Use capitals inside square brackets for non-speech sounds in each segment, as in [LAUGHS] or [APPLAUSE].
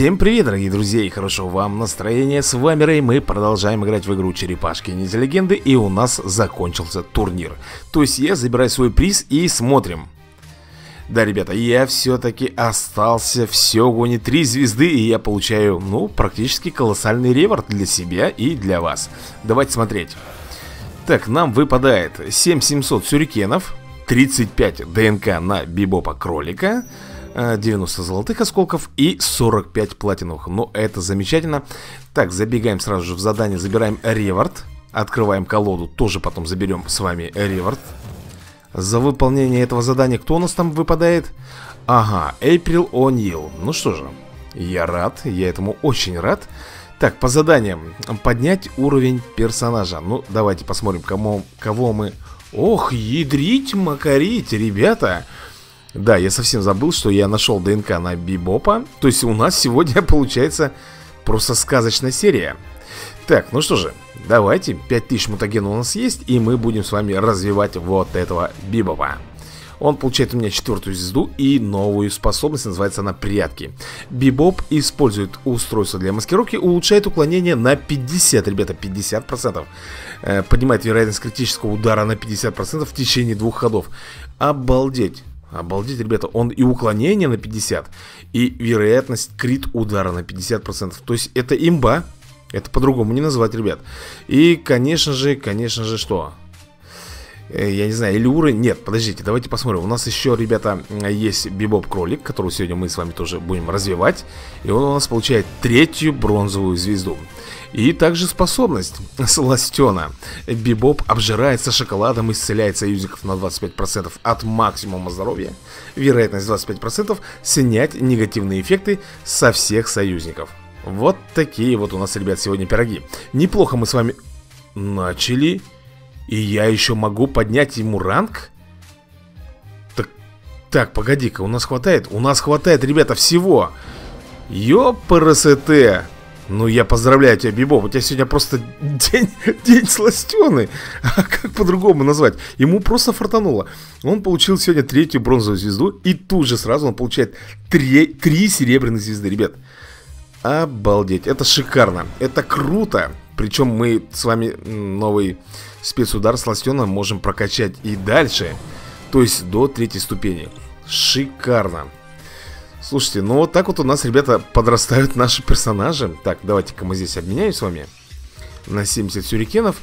Всем привет, дорогие друзья, и хорошего вам настроения. С вами Рэй, мы продолжаем играть в игру Черепашки Ниндзя Легенды, и у нас закончился турнир. То есть я забираю свой приз и смотрим. Да, ребята, я все-таки остался в Сёгуне 3 звезды, и я получаю, ну, практически колоссальный реворд для себя и для вас. Давайте смотреть. Так, нам выпадает 7700 сюрикенов, 35 ДНК на Бибопа Кролика, 90 золотых осколков и 45 платиновых. Ну, это замечательно. Так, забегаем сразу же в задание, забираем реворд Открываем колоду, тоже потом заберем с вами реворд За выполнение этого задания кто у нас там выпадает? Ага, Эйприл О'Нил. Ну что же, я рад, я этому очень рад. Так, по заданиям. Поднять уровень персонажа. Ну, давайте посмотрим, кому, кого мы... Ох, ядрить, макарить, ребята да, я совсем забыл, что я нашел ДНК на Бибопа То есть у нас сегодня [LAUGHS] получается просто сказочная серия Так, ну что же, давайте 5000 мутагенов у нас есть И мы будем с вами развивать вот этого Бибопа он получает у меня четвертую звезду и новую способность, называется она прятки. Бибоп использует устройство для маскировки, улучшает уклонение на 50, ребята, 50%. Э, поднимает вероятность критического удара на 50% в течение двух ходов. Обалдеть. Обалдеть, ребята, он и уклонение на 50, и вероятность крит удара на 50%. То есть это имба, это по-другому не назвать, ребят. И, конечно же, конечно же, что? Э, я не знаю, или уровень... Нет, подождите, давайте посмотрим. У нас еще, ребята, есть Бибоп Кролик, которого сегодня мы с вами тоже будем развивать. И он у нас получает третью бронзовую звезду. И также способность [LAUGHS] Сластена Бибоп обжирается шоколадом исцеляет союзников на 25% от максимума здоровья Вероятность 25% снять негативные эффекты со всех союзников Вот такие вот у нас, ребят, сегодня пироги Неплохо мы с вами начали И я еще могу поднять ему ранг? Так, так погоди-ка, у нас хватает? У нас хватает, ребята, всего Ёпрст ну, я поздравляю тебя, Бибоп, у тебя сегодня просто [LAUGHS] день, день сластеный. А как по-другому назвать? Ему просто фартануло. Он получил сегодня третью бронзовую звезду, и тут же сразу он получает три, три серебряных звезды, ребят. Обалдеть, это шикарно, это круто. Причем мы с вами новый спецудар сластена можем прокачать и дальше. То есть до третьей ступени. Шикарно. Слушайте, ну вот так вот у нас, ребята, подрастают наши персонажи Так, давайте-ка мы здесь обменяем с вами На 70 сюрикенов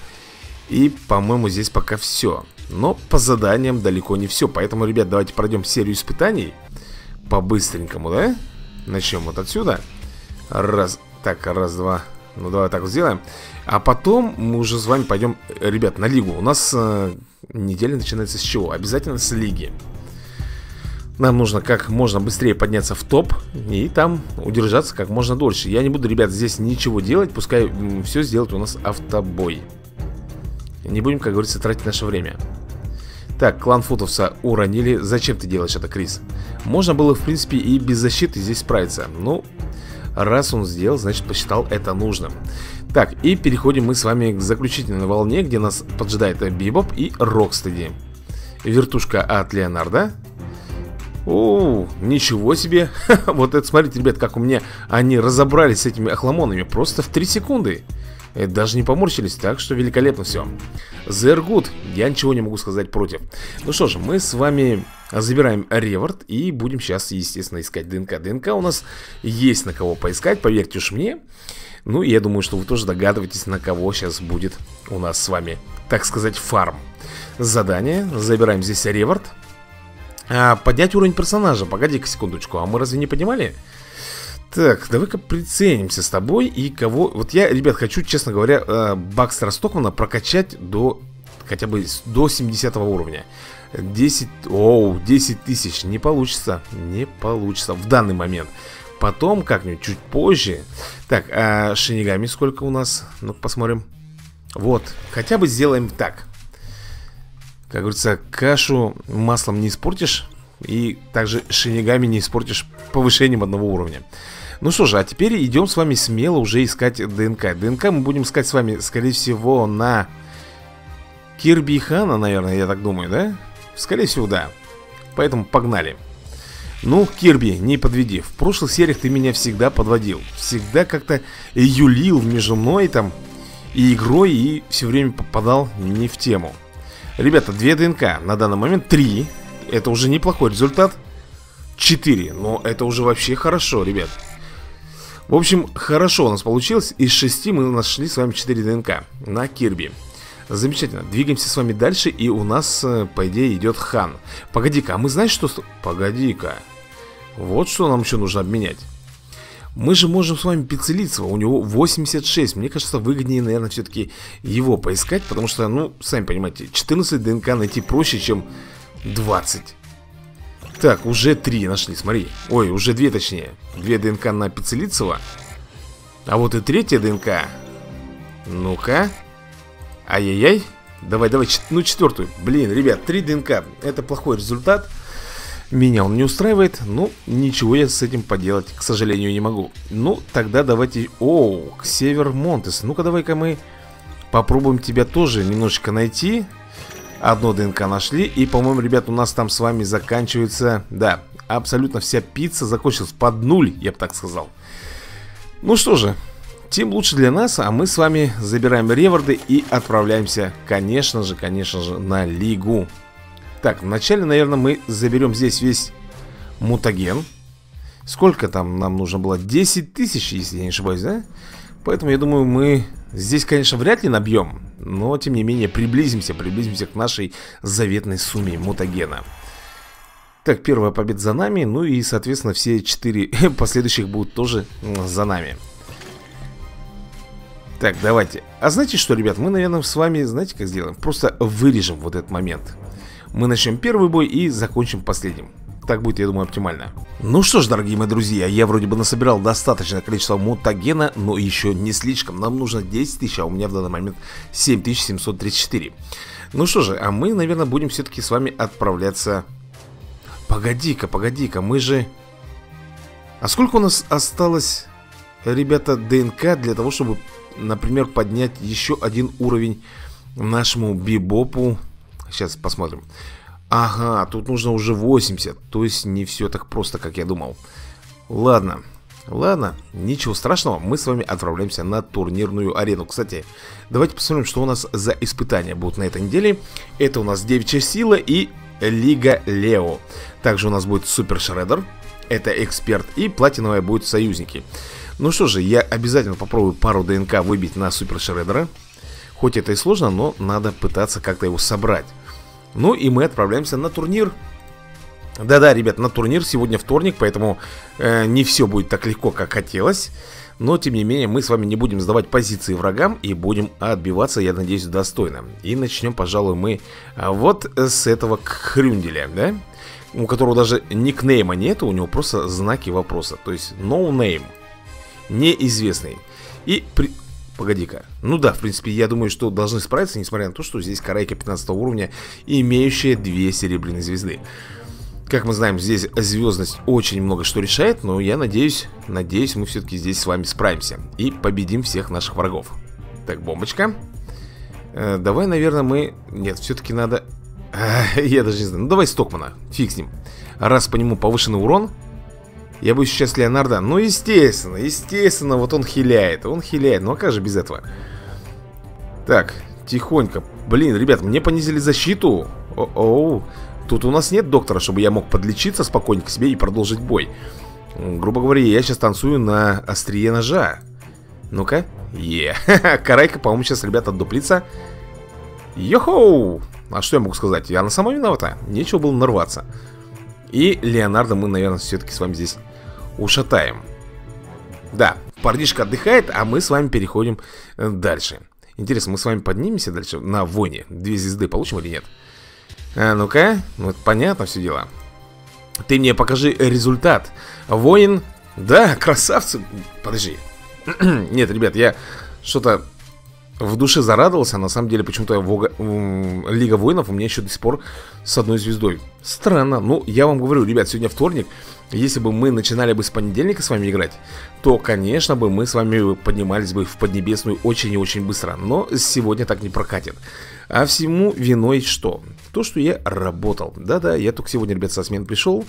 И, по-моему, здесь пока все Но по заданиям далеко не все Поэтому, ребят, давайте пройдем серию испытаний По-быстренькому, да? Начнем вот отсюда Раз, так, раз, два Ну, давай так вот сделаем А потом мы уже с вами пойдем, ребят, на лигу. У нас э, неделя начинается с чего? Обязательно с лиги. Нам нужно как можно быстрее подняться в топ И там удержаться как можно дольше. Я не буду, ребят, здесь ничего делать. Пускай все сделает у нас автобой. Не будем, как говорится, тратить наше время. Так, клан Футовса уронили. Зачем ты делаешь это, Крис? Можно было, в принципе, и без защиты здесь справиться. Ну, раз он сделал, значит посчитал это нужным Так, и переходим мы с вами к заключительной волне Где нас поджидает Бибоп и Рокстеди. Вертушка от Леонарда о, ничего себе. [LAUGHS] Вот это, смотрите, ребят, как у меня Они разобрались с этими охламонами Просто в 3 секунды. Э, Даже не поморщились, так что великолепно все Зергут, я ничего не могу сказать против. Ну что же, мы с вами забираем реворд И будем сейчас, естественно, искать ДНК. ДНК у нас есть на кого поискать, поверьте уж мне Ну я думаю, что вы тоже догадываетесь, на кого сейчас будет у нас с вами, так сказать, фарм Задание, забираем здесь реворд а, поднять уровень персонажа. Погоди-ка секундочку, а мы разве не поднимали? Так, давай-ка приценимся с тобой и кого... Вот я, ребят, хочу, честно говоря, э, Бакстера Стокмана прокачать до... Хотя бы до 70 уровня. 10... Оу, 10 тысяч. Не получится. Не получится в данный момент. Потом как-нибудь чуть позже. Так, а Шинигами сколько у нас? ну посмотрим. Вот, хотя бы сделаем так. Как говорится, кашу маслом не испортишь И также шинигами не испортишь повышением одного уровня Ну что же, а теперь идем с вами смело уже искать ДНК ДНК мы будем искать с вами, скорее всего, на Кирби Хана, наверное, я так думаю, да? Скорее всего, да Поэтому погнали Ну, Кирби, не подведи. В прошлых сериях ты меня всегда подводил. Всегда как-то юлил между мной там и игрой, и все время попадал не в тему. Ребята, две ДНК. На данный момент три. Это уже неплохой результат. Четыре. Но это уже вообще хорошо, ребят. В общем, хорошо у нас получилось. Из шести мы нашли с вами 4 ДНК на Кирби. Замечательно. Двигаемся с вами дальше, и у нас, э, по идее, идет Хан. Погоди-ка, а мы знаем, что... Погоди-ка. Вот что нам еще нужно обменять. Мы же можем с вами Пиццелицева, у него 86 Мне кажется, выгоднее, наверное, все-таки его поискать Потому что, ну, сами понимаете 14 ДНК найти проще, чем 20 Так, уже 3 нашли, смотри Ой, уже 2 точнее 2 ДНК на Пиццелицева А вот и третья ДНК Ну-ка Ай-яй-яй. Давай, давай, ну четвертую. Блин, ребят, 3 ДНК Это плохой результат. Меня он не устраивает, ну, ничего я с этим поделать, к сожалению, не могу. Ну, тогда давайте... Оу, Север Монтес. Ну-ка, давай-ка мы попробуем тебя тоже немножечко найти. Одно ДНК нашли. И, по-моему, ребят, у нас там с вами заканчивается... Да, абсолютно вся пицца закончилась под нуль, я бы так сказал. Ну что же, тем лучше для нас, а мы с вами забираем реварды и отправляемся, конечно же, конечно же, на Лигу так, вначале, наверное, мы заберем здесь весь мутаген Сколько там нам нужно было? 10 тысяч, если я не ошибаюсь, да? Поэтому я думаю, мы здесь, конечно, вряд ли набьем Но, тем не менее, приблизимся, приблизимся к нашей заветной сумме мутагена Так, первая победа за нами Ну и, соответственно, все четыре [LAUGHS] последующих будут тоже за нами Так, давайте. А знаете что, ребят, мы, наверное, с вами, знаете, как сделаем? Просто вырежем вот этот момент. Мы начнем первый бой и закончим последним. Так будет, я думаю, оптимально. Ну что ж, дорогие мои друзья, я вроде бы насобирал достаточное количество мутагена Но еще не слишком, нам нужно 10 тысяч, а у меня в данный момент 7734 Ну что же, а мы, наверное, будем все-таки с вами отправляться. Погоди-ка, погоди-ка, мы же... А сколько у нас осталось, ребята, ДНК для того, чтобы, например, поднять еще один уровень нашему бибопу Сейчас посмотрим. Ага, тут нужно уже 80. То есть не все так просто, как я думал. Ладно. Ладно, ничего страшного, мы с вами отправляемся на турнирную арену Кстати, давайте посмотрим, что у нас за испытания будут на этой неделе Это у нас Девичья Сила и Лига Лео Также у нас будет Супер Шреддер, это Эксперт и Платиновая будет Союзники Ну что же, я обязательно попробую пару ДНК выбить на Супер Шреддера Хоть это и сложно, но надо пытаться как-то его собрать. Ну и мы отправляемся на турнир. Да-да, ребят, на турнир сегодня вторник, поэтому э, не все будет так легко, как хотелось. Но, тем не менее, мы с вами не будем сдавать позиции врагам и будем отбиваться, я надеюсь, достойно. И начнем, пожалуй, мы а, вот с этого хрюнделя, да? У которого даже никнейма нету, у него просто знаки вопроса. То есть, no name. Неизвестный. И при... Погоди-ка. Ну да, в принципе, я думаю, что должны справиться, несмотря на то, что здесь карайка 15 уровня, имеющая две серебряные звезды. Как мы знаем, здесь звездность очень много что решает, но я надеюсь, надеюсь, мы все-таки здесь с вами справимся и победим всех наших врагов. Так, бомбочка. Э, давай, наверное, мы... Нет, все-таки надо... [LAUGHS] Я даже не знаю. Ну, давай Стокмана, фиг с ним. Раз по нему повышенный урон, я бы сейчас Леонардо. Ну, естественно, естественно, вот он хиляет. Он хиляет. Ну, а как же без этого? Так, тихонько. Блин, ребят, мне понизили защиту. О-оу. Тут у нас нет доктора, чтобы я мог подлечиться спокойненько себе и продолжить бой. Грубо говоря, я сейчас танцую на острие ножа. Ну-ка. Е. [LAUGHS] Карайка, по-моему, сейчас, ребята, отдуплится. Йохоу! А что я могу сказать? Я на самом виновата. Нечего было нарваться. И Леонардо мы, наверное, все-таки с вами здесь ушатаем. Да, парнишка отдыхает, а мы с вами переходим э, дальше. Интересно, мы с вами поднимемся дальше на войне? Две звезды получим или нет? А, ну-ка, ну понятно все дело. Ты мне покажи результат. Воин, да, красавцы. Подожди. [CLEARS THROAT] нет, ребят, я что-то в душе зарадовался, а на самом деле почему-то Вога... Лига Воинов у меня еще до сих пор с одной звездой. Странно. Ну, я вам говорю, ребят, сегодня вторник. Если бы мы начинали бы с понедельника с вами играть, то, конечно бы, мы с вами поднимались бы в Поднебесную очень и очень быстро. Но сегодня так не прокатит. А всему виной что? То, что я работал. Да-да, я только сегодня, ребят, со смен пришел.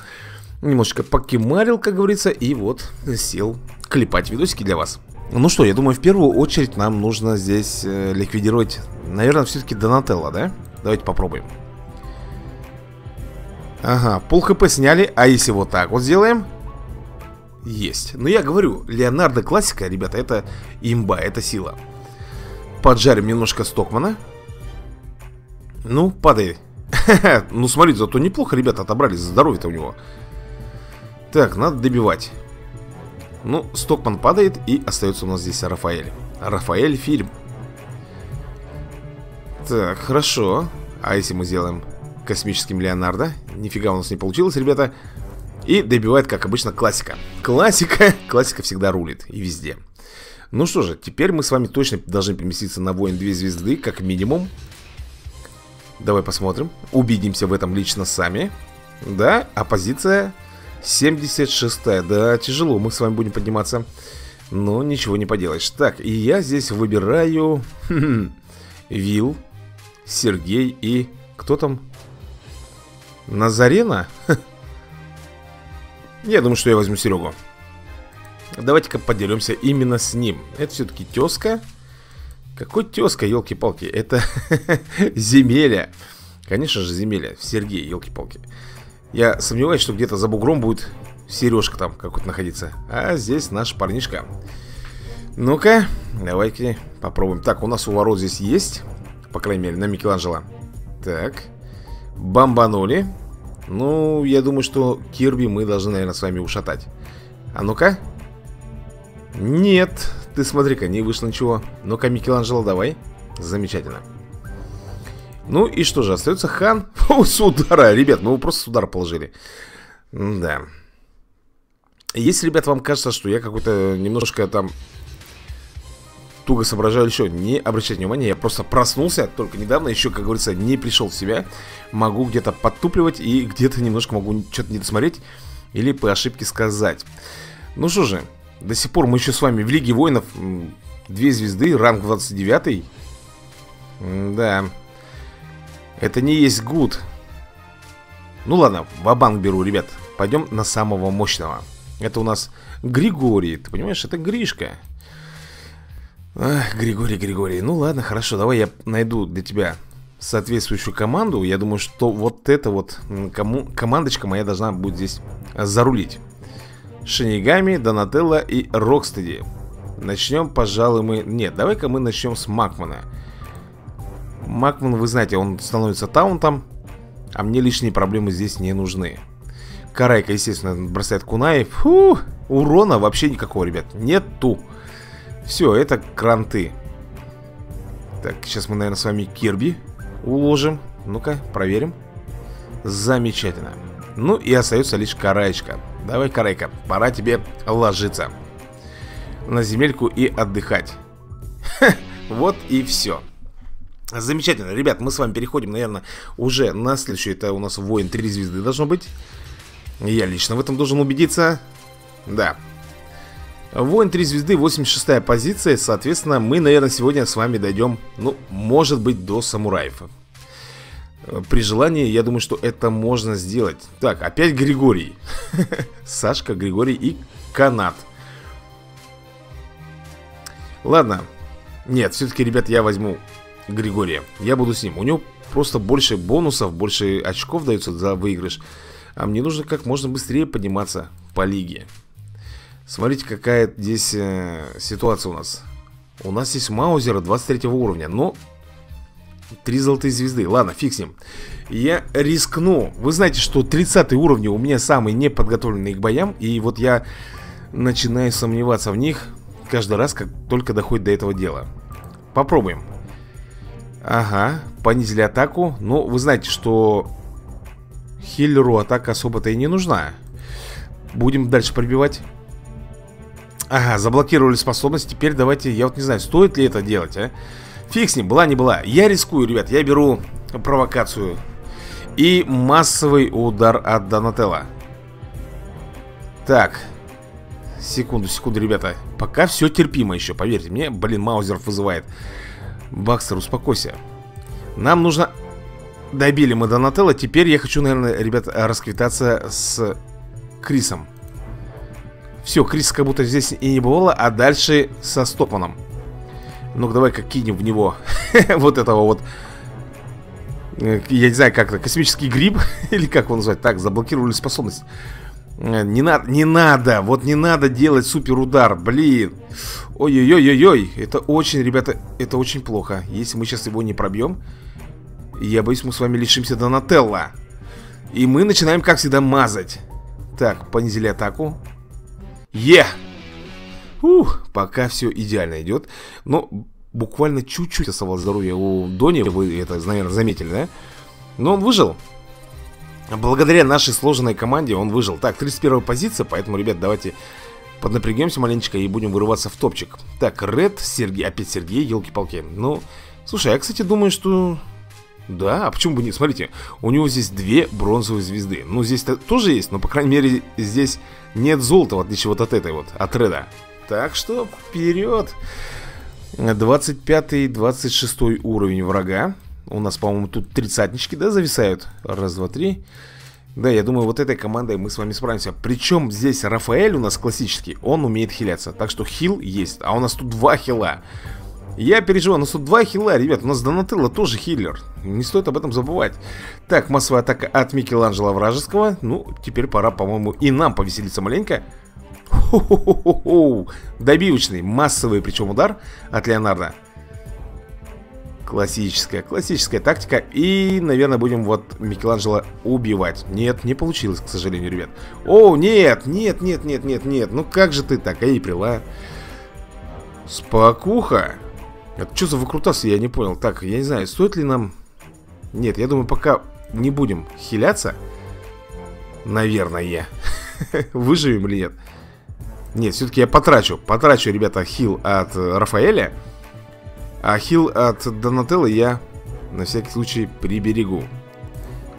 Немножечко покемарил, как говорится, и вот сел клепать видосики для вас. Ну что, я думаю, в первую очередь нам нужно здесь э, ликвидировать, наверное, все-таки Донателло, да? Давайте попробуем. Ага, пол хп сняли, а если вот так вот сделаем? Есть. Но я говорю, Леонардо классика, ребята, это имба, это сила. Поджарим немножко Стокмана. Ну, падай. [LAUGHS] ну, смотри, зато неплохо ребята отобрали, здоровье-то у него. Так, надо добивать. Ну, Стокман падает и остается у нас здесь Рафаэль. Рафаэль фильм. Так, хорошо. А если мы сделаем космическим Леонардо? Нифига у нас не получилось, ребята. И добивает, как обычно, классика. Классика, [LAUGHS] классика всегда рулит и везде. Ну что же, теперь мы с вами точно должны переместиться на воин 2 звезды, как минимум. Давай посмотрим. Убедимся в этом лично сами. Да, оппозиция 76 -я. Да, тяжело, мы с вами будем подниматься. Но ничего не поделаешь. Так, и я здесь выбираю... [LAUGHS] Вил, Сергей и... Кто там? Назарена? [LAUGHS] Я думаю, что я возьму Серегу. Давайте-ка поделимся именно с ним. Это все-таки тезка. Какой тезка, елки-палки? Это [LAUGHS] земеля. Конечно же, земеля. Сергей, елки-палки. Я сомневаюсь, что где-то за бугром будет сережка там какой-то находиться. А здесь наш парнишка. Ну-ка, давайте попробуем. Так, у нас у ворот здесь есть. По крайней мере, на Микеланджело. Так. Бомбанули. Ну, я думаю, что Кирби мы должны, наверное, с вами ушатать. А ну-ка. Нет, ты смотри-ка, не вышло ничего. Ну-ка, Микеланджело, давай. Замечательно. Ну и что же, остается хан [LAUGHS] О, с удара, ребят, ну вы просто с удара положили Да Если, ребят, вам кажется, что я какой-то немножко там Туго соображаю еще Не обращайте внимания, я просто проснулся Только недавно, еще, как говорится, не пришел в себя Могу где-то подтупливать И где-то немножко могу что-то не досмотреть Или по ошибке сказать Ну что же, до сих пор мы еще с вами в Лиге Воинов Две звезды, ранг 29 Да это не есть гуд. Ну ладно, в беру, ребят. Пойдем на самого мощного. Это у нас Григорий. Ты понимаешь, это Гришка. Ах, Григорий, Григорий. Ну ладно, хорошо, давай я найду для тебя соответствующую команду. Я думаю, что вот эта вот кому, командочка моя должна будет здесь зарулить. Шинигами, Донателло и Рокстеди. Начнем, пожалуй, мы... Нет, давай-ка мы начнем с Макмана. Макман, вы знаете, он становится таунтом, а мне лишние проблемы здесь не нужны. Карайка, естественно, бросает кунаи. Фу, урона вообще никакого, ребят. Нету. Все, это кранты. Так, сейчас мы, наверное, с вами Кирби уложим. Ну-ка, проверим. Замечательно. Ну и остается лишь Караечка. Давай, Карайка, пора тебе ложиться. На земельку и отдыхать. Ха, вот и все. Замечательно. Ребят, мы с вами переходим, наверное, уже на следующий. Это у нас воин 3 звезды должно быть. Я лично в этом должен убедиться. Да. Воин 3 звезды, 86 позиция. Соответственно, мы, наверное, сегодня с вами дойдем, ну, может быть, до самураев. При желании, я думаю, что это можно сделать. Так, опять Григорий. [LAUGHS] Сашка, Григорий и Канат. Ладно. Нет, все-таки, ребят, я возьму Григория. Я буду с ним. У него просто больше бонусов, больше очков дается за выигрыш. А мне нужно как можно быстрее подниматься по лиге. Смотрите, какая здесь э, ситуация у нас. У нас есть Маузера 23 уровня, но... Три золотые звезды. Ладно, фиг с ним. Я рискну. Вы знаете, что 30 уровни у меня самые неподготовленные к боям. И вот я начинаю сомневаться в них каждый раз, как только доходит до этого дела. Попробуем. Ага, понизили атаку Ну, вы знаете, что Хиллеру атака особо-то и не нужна Будем дальше пробивать Ага, заблокировали способность. Теперь давайте, я вот не знаю, стоит ли это делать, а? Фиг с ним, была не была. Я рискую, ребят, я беру провокацию. И массовый удар от Донателла. Так. Секунду, секунду, ребята. Пока все терпимо еще, поверьте мне. Блин, Маузер вызывает. Бакстер, успокойся. Нам нужно... Добили мы Донателло Теперь я хочу, наверное, ребят, расквитаться с Крисом Все, Крис как будто здесь и не бывало А дальше со Стопманом. Ну-ка давай-ка кинем в него [LAUGHS] Вот этого вот э, Я не знаю как это Космический гриб [LAUGHS] Или как его назвать. Так, заблокировали способность. Э, не надо, не надо, вот не надо делать супер удар, блин. Ой-ой-ой-ой-ой, это очень, ребята, это очень плохо. Если мы сейчас его не пробьем Я боюсь, мы с вами лишимся Донателла. И мы начинаем, как всегда, мазать. Так, понизили атаку Е! Ух, пока все идеально идет Но буквально чуть-чуть оставалось здоровья у Дони Вы это, наверное, заметили, да? Но он выжил Благодаря нашей сложенной команде он выжил Так, 31 позиция, поэтому, ребят, давайте Поднапрягемся маленечко и будем вырываться в топчик Так, Ред, Сергей, опять Сергей, елки-палки Ну, слушай, я, кстати, думаю, что... Да, а почему бы не? Смотрите, у него здесь две бронзовые звезды Ну, здесь -то тоже есть, но, по крайней мере, здесь нет золота, в отличие вот от этой вот, от Реда. Так что, вперед. 25-26 уровень врага. У нас, по-моему, тут тридцатнички, да, зависают? Раз, два, три. Да, я думаю, вот этой командой мы с вами справимся. Причем здесь Рафаэль у нас классический Он умеет хиляться, так что хил есть. А у нас тут два хила Я переживаю, у нас тут два хила, ребят У нас Донателло тоже хиллер. Не стоит об этом забывать. Так, массовая атака от Микеланджело Вражеского. Ну, теперь пора, по-моему, и нам повеселиться маленько. Хо-хо-хо-хо Добивочный, массовый причем удар от Леонардо. Классическая, классическая тактика. И, наверное, будем вот Микеланджело убивать. Нет, не получилось, к сожалению, ребят. О, нет, нет, нет, нет, нет, нет. Ну как же ты так, эй, прила. Спокуха Это что за выкрутасы, я не понял Так, я не знаю, стоит ли нам Нет, я думаю, пока не будем хиляться Наверное [LAUGHS] Выживем или нет Нет, все-таки я потрачу Потрачу, ребята, хил от Рафаэля а хил от Донателлы я на всякий случай приберегу.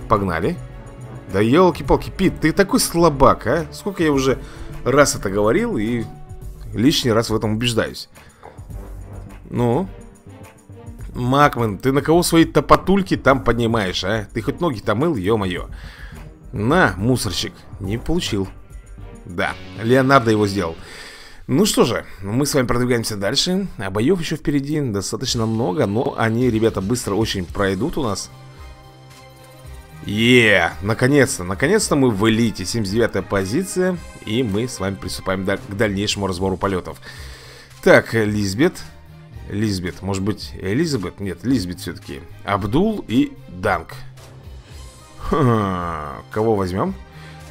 Погнали. Да елки-палки, Пит, ты такой слабак, а? Сколько я уже раз это говорил и лишний раз в этом убеждаюсь. Ну? Макмен, ты на кого свои топотульки там поднимаешь, а? Ты хоть ноги-то мыл, ё-моё. На, мусорщик. Не получил. Да, Леонардо его сделал. Ну что же, мы с вами продвигаемся дальше А боев еще впереди достаточно много Но они, ребята, быстро очень пройдут у нас Е, наконец-то, наконец-то мы в элите 79 позиция И мы с вами приступаем к дальнейшему разбору полетов Так, Лизбет Лизбет, может быть Элизабет? Нет, Лизбет все-таки Абдул и Данк Ха, [LAUGHS] Кого возьмем?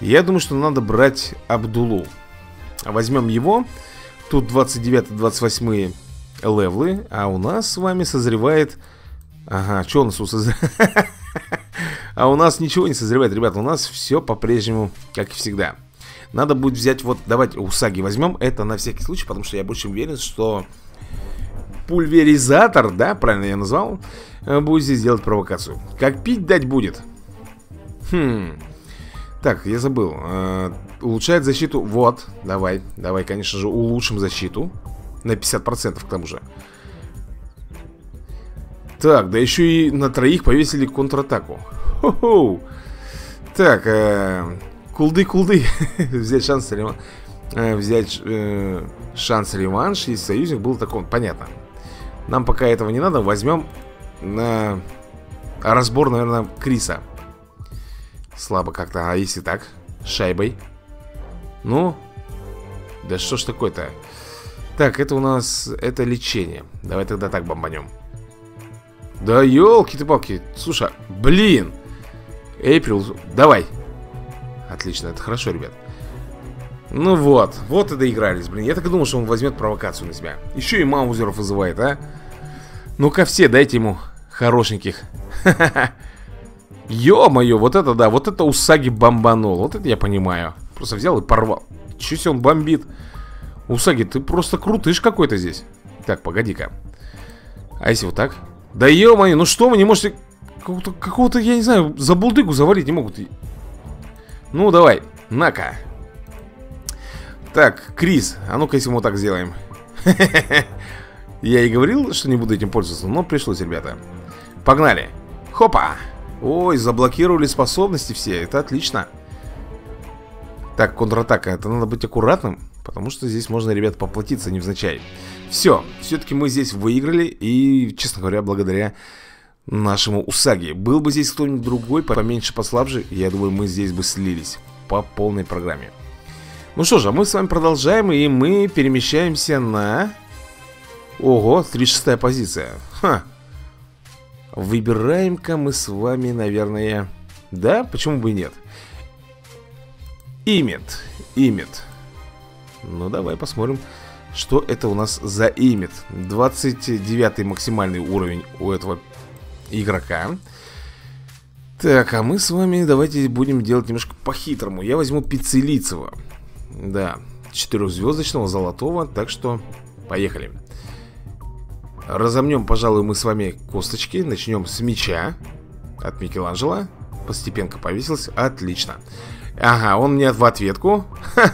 Я думаю, что надо брать Абдулу Возьмем его Тут 29-28 левлы, а у нас с вами созревает... Ага, что у нас созревает? [LAUGHS] А у нас ничего не созревает, ребята, у нас все по-прежнему, как и всегда. Надо будет взять, вот, давайте Усаги возьмем, это на всякий случай, потому что я больше уверен, что пульверизатор, да, правильно я назвал, э, будет здесь делать провокацию. Как пить дать будет? Хм, так, я забыл. Э, улучшает защиту. Вот, давай. Давай, конечно же, улучшим защиту. На 50% к тому же. Так, да еще и на троих повесили контратаку. Хо-хо. Так, э, кулды-кулды. [LAUGHS] взять шанс реванш. Э, взять э, шанс реванш, если союзник был такой. Понятно. Нам пока этого не надо. Возьмем на разбор, наверное, Криса. Слабо как-то, а если так? Шайбой Ну? Да что ж такое-то? Так, это у нас... Это лечение Давай тогда так бомбанем Да елки-ты-палки Слушай, блин Эйприл, давай Отлично, это хорошо, ребят Ну вот, вот и доигрались, блин Я так и думал, что он возьмет провокацию на себя Еще и маузеров вызывает, а Ну-ка все, дайте ему хорошеньких. [LAUGHS] Ё-моё, вот это да, вот это Усаги бомбанул. Вот это я понимаю. Просто взял и порвал. Себе он бомбит? Усаги, ты просто крутыш какой-то здесь. Так, погоди-ка. А если вот так? Да ё-моё, ну что вы не можете? Какого-то, какого я не знаю, за булдыгу завалить не могут. Ну, давай, на-ка. Так, Крис, а ну-ка, если мы вот так сделаем [LAUGHS] Я и говорил, что не буду этим пользоваться Но пришлось, ребята. Погнали. Хопа! Ой, заблокировали способности все, это отлично. Так, контратака, это надо быть аккуратным Потому что здесь можно, ребят, поплатиться невзначай. Все, все-таки мы здесь выиграли И, честно говоря, благодаря нашему Усаги Был бы здесь кто-нибудь другой, поменьше, послабже Я думаю, мы здесь бы слились По полной программе. Ну что же, а мы с вами продолжаем И мы перемещаемся на... Ого, 36 позиция. Ха. Выбираем-ка мы с вами, наверное... Да, почему бы и нет? Имит, имит Ну, давай посмотрим, что это у нас за имит 29 максимальный уровень у этого игрока. Так, а мы с вами давайте будем делать немножко по-хитрому. Я возьму Пиццелицева Да, четырехзвездочного, золотого Так что, поехали Разомнем, пожалуй, мы с вами косточки. Начнем с меча От Микеланджело. Постепенка повесился, отлично. Ага, он мне в ответку. Ха.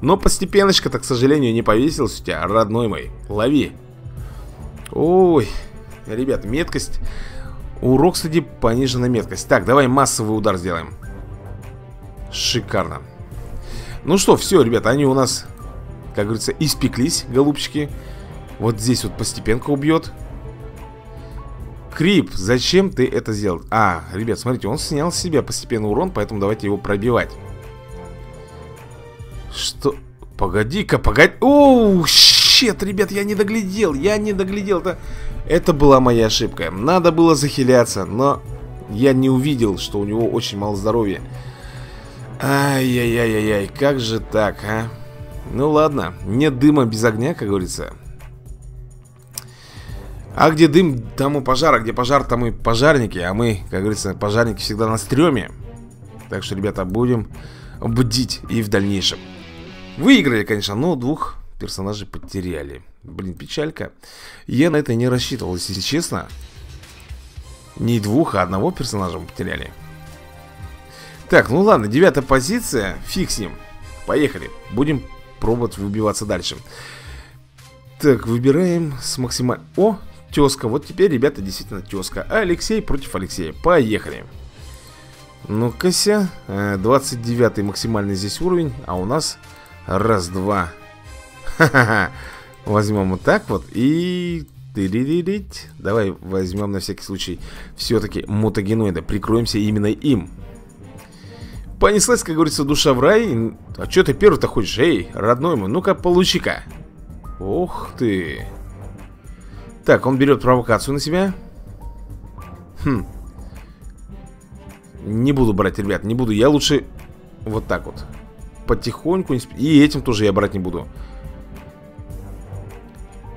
Но постепеночка-то, к сожалению, не повесился у тебя, родной мой. Лови. Ой, ребят, меткость. Урок, кстати, понижена меткость. Так, давай массовый удар сделаем. Шикарно. Ну что, все, ребят, они у нас, как говорится, испеклись, голубчики вот здесь вот постепенка убьет Крип, зачем ты это сделал? А, ребят, смотрите, он снял с себя постепенно урон Поэтому давайте его пробивать Что? Погоди-ка, погоди Оу, щет, ребят, я не доглядел Я не доглядел, это... Это была моя ошибка Надо было захиляться, но я не увидел, что у него очень мало здоровья Ай-яй-яй-яй, как же так, а? Ну ладно, нет дыма без огня, как говорится а где дым, там и пожар, а где пожар, там и пожарники. А мы, как говорится, пожарники всегда на стреме. Так что, ребята, будем бдить и в дальнейшем. Выиграли, конечно, но двух персонажей потеряли. Блин, печалька. Я на это не рассчитывал, если честно. Не двух, а одного персонажа мы потеряли. Так, ну ладно, девятая позиция. Фиг с ним. Поехали, будем пробовать выбиваться дальше. Так, выбираем с максимальным... О, Тезка, вот теперь, ребята, действительно тезка Алексей против Алексея, поехали. Ну-ка-ся 29 максимальный здесь уровень А у нас раз, два Ха-ха-ха. Возьмем вот так вот и... Давай возьмем на всякий случай Все-таки мутагеноида. Прикроемся именно им. Понеслась, как говорится, душа в рай. А что ты первый-то хочешь? Эй, родной мой, ну-ка получи-ка. Ох ты так, он берет провокацию на себя. Хм. Не буду брать, ребят, не буду. Я лучше вот так вот. Потихоньку И этим тоже я брать не буду.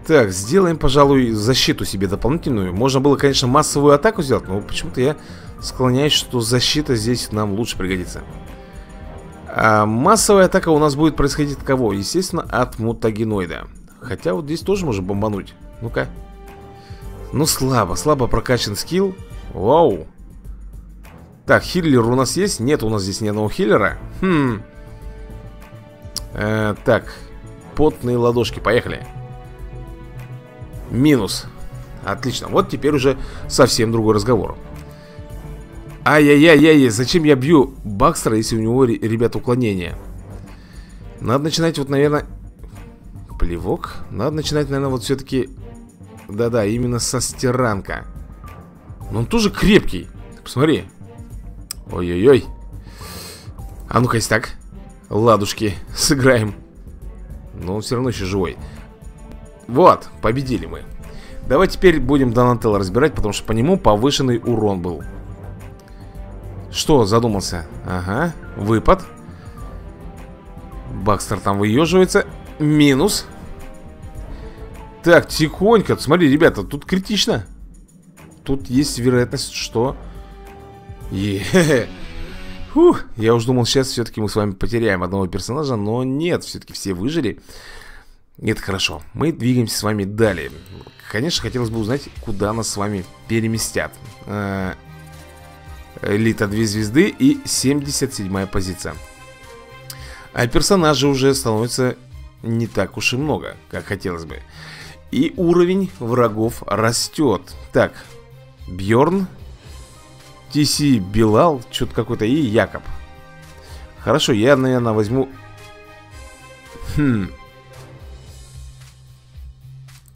Так, сделаем, пожалуй, защиту себе дополнительную. Можно было, конечно, массовую атаку сделать Но почему-то я склоняюсь, что защита здесь нам лучше пригодится. А массовая атака у нас будет происходить от кого? Естественно, от мутагеноида. Хотя вот здесь тоже можно бомбануть. Ну-ка ну слабо, слабо прокачан скилл. Вау. Так, хиллер у нас есть? Нет у нас здесь ни одного хиллера. Хм. Э, Так Потные ладошки, поехали. Минус. Отлично, вот теперь уже совсем другой разговор. Ай-яй-яй-яй, зачем я бью Бакстера, если у него, ребят, уклонение? Надо начинать вот, наверное Плевок. Надо начинать, наверное, вот все-таки да-да, именно со стиранка. Но он тоже крепкий. Посмотри. Ой-ой-ой. А ну-ка, так Ладушки, [LAUGHS] сыграем. Но он все равно еще живой. Вот, победили мы. Давай теперь будем Донателло разбирать Потому что по нему повышенный урон был. Что задумался? Ага, выпад. Бакстер там выеживается Минус так, тихонько. Смотри, ребята, тут критично. Тут есть вероятность, что... Е [LAUGHS] Фух, я уж думал, сейчас все-таки мы с вами потеряем одного персонажа, но нет, все-таки все выжили. Это хорошо. Мы двигаемся с вами далее. Конечно, хотелось бы узнать, куда нас с вами переместят. Э, элита 2 звезды и 77 позиция. А персонажей уже становится не так уж и много, как хотелось бы. И уровень врагов растет Так, Бьорн, ТС Билал, что-то какой-то и Якоб Хорошо, я, наверное, возьму... Хм...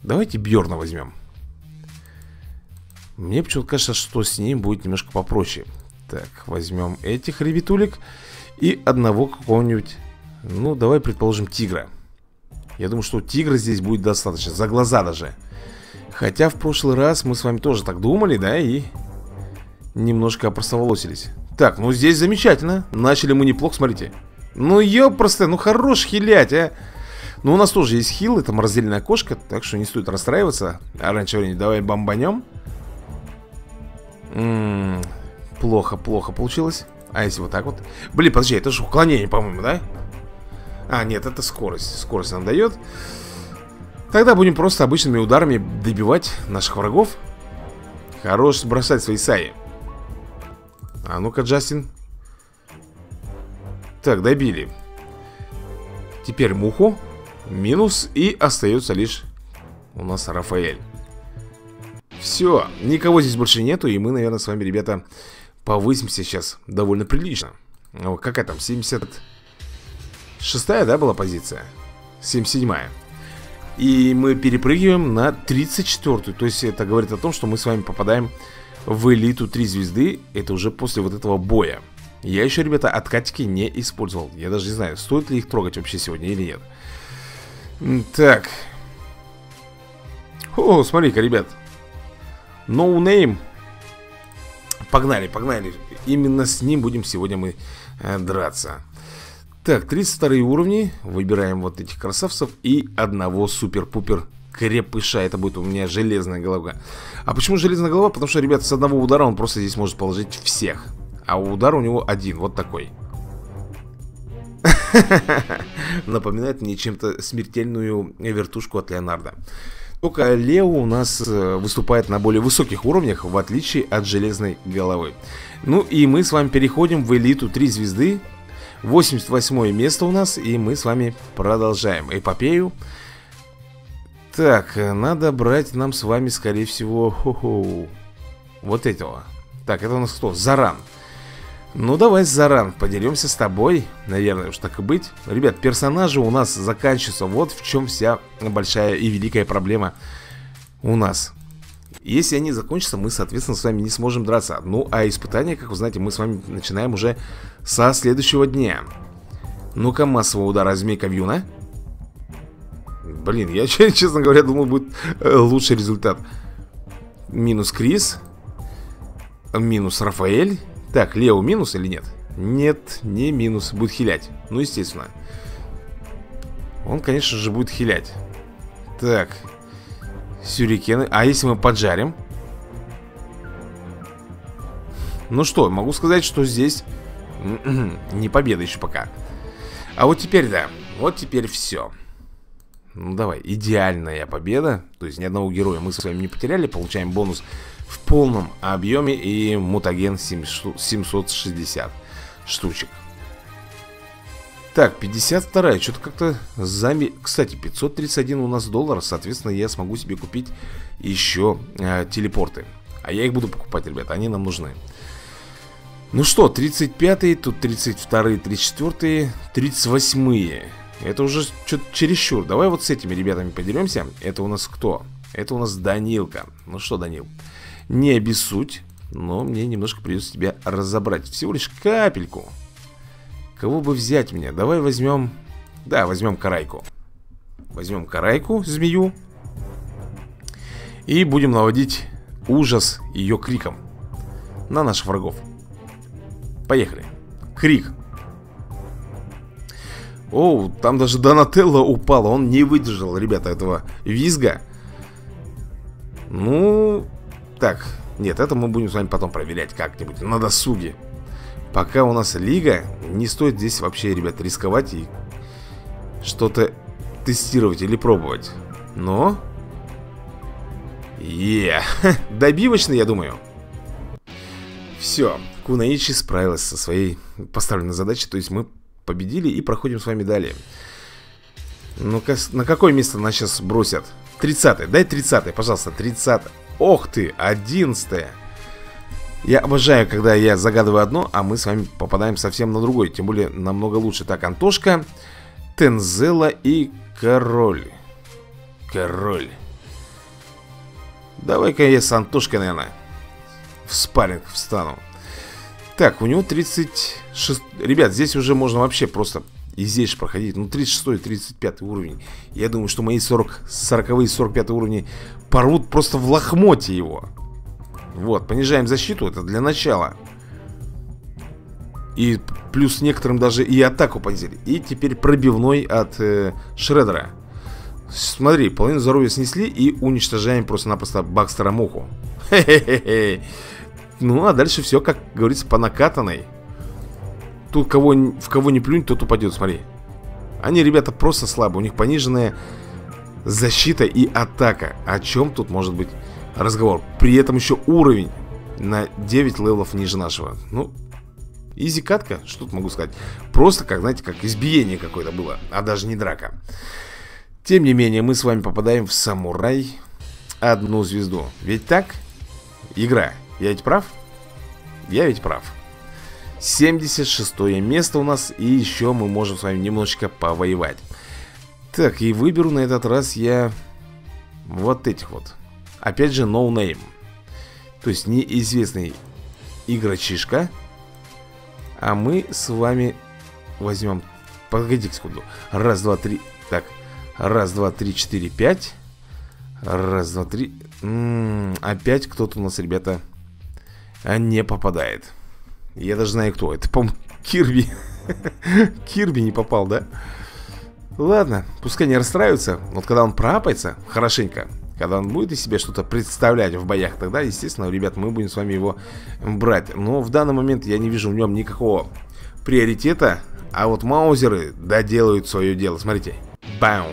Давайте Бьорна возьмем. Мне почему-то кажется, что с ним будет немножко попроще. Так, возьмем этих ребятулек и одного какого-нибудь... Ну, давай предположим тигра. Я думаю, что тигра здесь будет достаточно, за глаза даже. Хотя в прошлый раз мы с вами тоже так думали, да, и немножко опростоволосились. Так, ну здесь замечательно. Начали мы неплохо, смотрите. Ну, ёпросто, ну хорош хилять, а. Ну, у нас тоже есть хил, это морозильная кошка, так что не стоит расстраиваться. А раньше времени давай бомбанем. М -м, плохо, плохо получилось. А если вот так вот? Блин, подожди, это же уклонение, по-моему, да? А, нет, это скорость. Скорость нам дает. Тогда будем просто обычными ударами добивать наших врагов. Хорош бросать свои саи. А ну-ка, Джастин. Так, добили. Теперь муху. Минус. И остается лишь у нас Рафаэль. Все, никого здесь больше нету. И мы, наверное, с вами, ребята, повысимся сейчас довольно прилично. О, какая там? 70... Шестая, да, была позиция? 77-я. И мы перепрыгиваем на 34-ю. То есть это говорит о том, что мы с вами попадаем в элиту 3 звезды. Это уже после вот этого боя. Я еще, ребята, откатики не использовал. Я даже не знаю, стоит ли их трогать вообще сегодня или нет. Так. О, смотри-ка, ребят. No name. Погнали, погнали. Именно с ним будем сегодня мы э, драться. Так, 32 уровни. Выбираем вот этих красавцев и одного супер-пупер крепыша. Это будет у меня железная голова. А почему железная голова? Потому что, ребята, с одного удара он просто здесь может положить всех. А удар у него один, вот такой. [LAUGHS] Напоминает мне чем-то смертельную вертушку от Леонардо. Только Лео у нас э, выступает на более высоких уровнях, в отличие от железной головы. Ну и мы с вами переходим в элиту 3 звезды 88 место у нас, и мы с вами продолжаем эпопею. Так, надо брать нам с вами, скорее всего, хо -хо, вот этого. Так, это у нас кто? Заран. Ну, давай, Заран, поделимся с тобой, наверное, уж так и быть. Ребят, персонажи у нас заканчиваются. Вот в чем вся большая и великая проблема у нас. Если они закончатся, мы, соответственно, с вами не сможем драться. Ну, а испытания, как вы знаете, мы с вами начинаем уже со следующего дня. Ну-ка, массового удара змейка Вьюна. Блин, я, [LAUGHS] честно говоря, думал, будет э, лучший результат. Минус Крис. Минус Рафаэль. Так, Лео минус или нет? Нет, не минус. Будет хилять. Ну, естественно. Он, конечно же, будет хилять. Так, Сюрикены. А если мы поджарим? Ну что, могу сказать, что здесь [CLEARS THROAT] не победа еще пока. А вот теперь, да, вот теперь все. Ну давай, идеальная победа. То есть ни одного героя мы с вами не потеряли. Получаем бонус в полном объеме и мутаген 760 штучек. Так, 52 Что-то как-то зами... Кстати, 531 у нас долларов Соответственно, я смогу себе купить еще э, телепорты. А я их буду покупать, ребята Они нам нужны. Ну что, 35-й, тут 32-й, 34-й 38-е Это уже что-то чересчур. Давай вот с этими ребятами поделимся. Это у нас кто? Это у нас Данилка. Ну что, Данил, не обессудь Но мне немножко придется тебя разобрать. Всего лишь капельку Кого бы взять мне? Давай возьмем... Да, возьмем карайку. Возьмем карайку, змею. И будем наводить ужас ее криком на наших врагов. Поехали. Крик. Оу, там даже Донателло упала. Он не выдержал, ребята, этого визга. Ну, так. Нет, это мы будем с вами потом проверять как-нибудь на досуге. Пока у нас лига, не стоит здесь вообще, ребят, рисковать и что-то тестировать или пробовать. Но... Е, yeah. [LAUGHS] добивочный, я думаю. Все, Кунаичи справилась со своей поставленной задачей, то есть мы победили и проходим с вами далее. Ну-ка, на какое место нас сейчас бросят? 30 дай 30 пожалуйста, 30 Ох ты, 11 -е. Я обожаю, когда я загадываю одно, а мы с вами попадаем совсем на другой. Тем более, намного лучше. Так, Антошка, Тензела и Король. Король. Давай-ка я с Антошкой, наверное, в спарринг встану. Так, у него 36... Ребят, здесь уже можно вообще просто и здесь же проходить. Ну, 36-35 уровень. Я думаю, что мои 40, 40 45 уровни порвут просто в лохмоте его. Вот, понижаем защиту, это для начала. И плюс некоторым даже и атаку понизили. И теперь пробивной от э, Шредера. Смотри, половину здоровья снесли и уничтожаем просто-напросто Бакстера Муху. Хе-хе-хе. Ну, а дальше все, как говорится, по накатанной. Тут кого, в кого не плюнь, тот упадет, смотри. Они, ребята, просто слабы. У них пониженная защита и атака. О чем тут может быть разговор? При этом еще уровень на 9 левелов ниже нашего. Ну, easy катка, что тут могу сказать. Просто, как, знаете, как избиение какое-то было, а даже не драка. Тем не менее, мы с вами попадаем в самурай одну звезду. Ведь так? Игра. Я ведь прав? Я ведь прав. 76 место у нас И еще мы можем с вами немножечко повоевать Так, и выберу на этот раз я Вот этих вот Опять же, no name То есть неизвестный игрочишка А мы с вами возьмем Погоди секунду Раз, два, три Так, раз, два, три, четыре, пять Раз, два, три М -м, Опять кто-то у нас, ребята Не попадает я даже знаю, кто. Это, по-моему, Кирби. [LAUGHS] Кирби не попал, да? Ладно, пускай не расстраивается. Вот когда он пропается хорошенько, когда он будет из себя что-то представлять в боях, тогда, естественно, ребят, мы будем с вами его брать. Но в данный момент я не вижу в нем никакого приоритета. А вот маузеры доделают свое дело. Смотрите. Бам.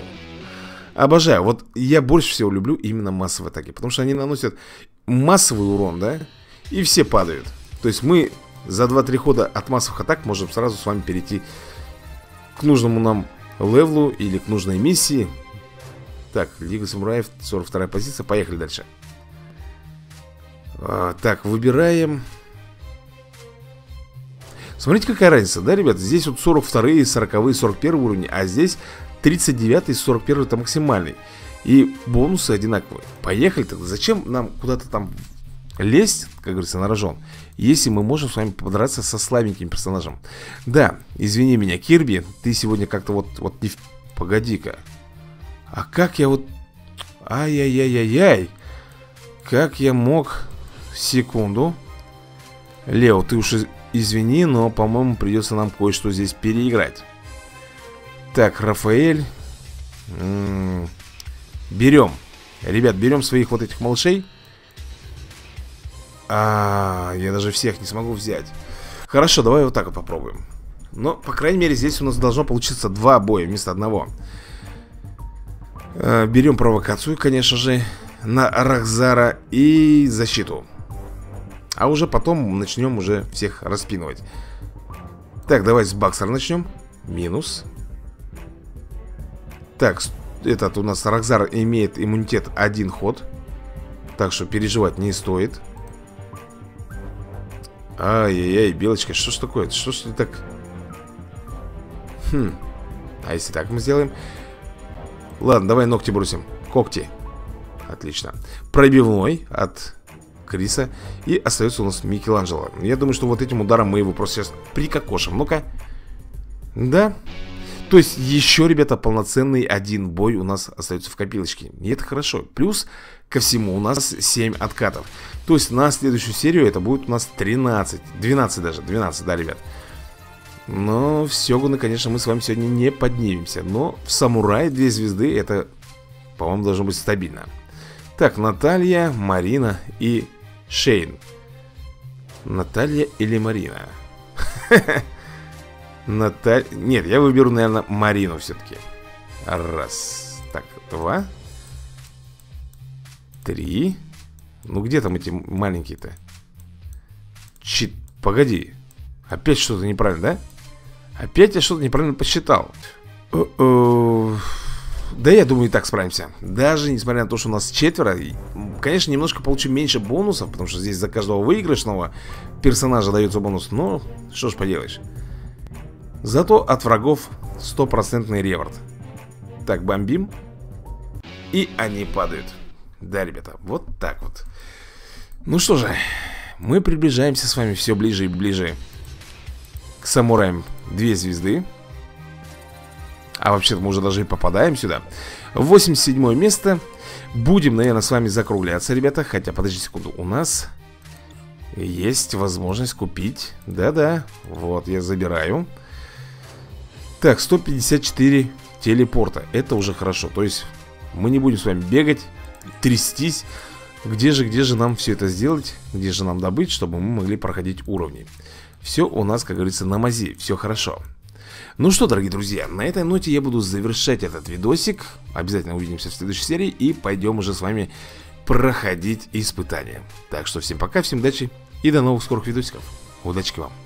Обожаю. Вот я больше всего люблю именно массовые атаки. Потому что они наносят массовый урон, да? И все падают. То есть мы за 2-3 хода от массовых атак можем сразу с вами перейти к нужному нам левлу или к нужной миссии. Так, Лига Самураев, 42 позиция, поехали дальше. А, так, выбираем... Смотрите, какая разница, да, ребят? Здесь вот 42, 40, 41 уровни, а здесь 39 и 41 это максимальный. И бонусы одинаковые. Поехали тогда. Зачем нам куда-то там лезть, как говорится, на рожон, если мы можем с вами подраться со слабеньким персонажем. Да, извини меня, Кирби, ты сегодня как-то вот, вот не... Погоди-ка. А как я вот... Ай-яй-яй-яй-яй. Как я мог... Секунду. Лео, ты уж извини, но, по-моему, придется нам кое-что здесь переиграть. Так, Рафаэль. М -м берем. Ребят, берем своих вот этих малышей. А, я даже всех не смогу взять. Хорошо, давай вот так вот попробуем. Но, по крайней мере, здесь у нас должно получиться два боя вместо одного. А, берем провокацию, конечно же, на Рахзара и защиту. А уже потом начнем уже всех распинывать. Так, давай с Баксера начнем. Минус. Так, этот у нас Рахзар имеет иммунитет один ход. Так что переживать не стоит. Ай-яй-яй, белочка, что ж такое? Что ж ты так... Хм. А если так мы сделаем? Ладно, давай ногти бросим. Когти. Отлично. Пробивной от Криса. И остается у нас Микеланджело. Я думаю, что вот этим ударом мы его просто сейчас прикокошим. Ну-ка. Да. То есть еще, ребята, полноценный один бой у нас остается в копилочке. И это хорошо. Плюс ко всему у нас 7 откатов. То есть на следующую серию это будет у нас 13, 12 даже, 12, да, ребят. Но в Сёгуны, конечно, мы с вами сегодня не поднимемся. Но в Самурай две звезды это, по-моему, должно быть стабильно. Так, Наталья, Марина и Шейн. Наталья или Марина? [LAUGHS] Наталья... Нет, я выберу, наверное, Марину все-таки. Раз. Так, два. Три. Ну где там эти маленькие-то? Чит... Погоди. Опять что-то неправильно, да? Опять я что-то неправильно посчитал. Да я думаю, и так справимся. Даже несмотря на то, что у нас четверо, Конечно, немножко получим меньше бонусов, потому что здесь за каждого выигрышного персонажа дается бонус. Но что ж поделаешь. Зато от врагов стопроцентный реворд. Так, бомбим. И они падают. Да, ребята, вот так вот. Ну что же, мы приближаемся с вами все ближе и ближе к самураям. Две звезды. А вообще-то мы уже даже и попадаем сюда. 87 место. Будем, наверное, с вами закругляться, ребята. Хотя, подожди секунду, у нас есть возможность купить. Да-да, вот, я забираю. Так, 154 телепорта. Это уже хорошо, то есть мы не будем с вами бегать, трястись. Где же, где же нам все это сделать? Где же нам добыть, чтобы мы могли проходить уровни Все у нас, как говорится, на мази, все хорошо. Ну что, дорогие друзья, на этой ноте я буду завершать этот видосик. Обязательно увидимся в следующей серии И пойдем уже с вами проходить испытания. Так что всем пока, всем удачи И до новых скорых видосиков. Удачи вам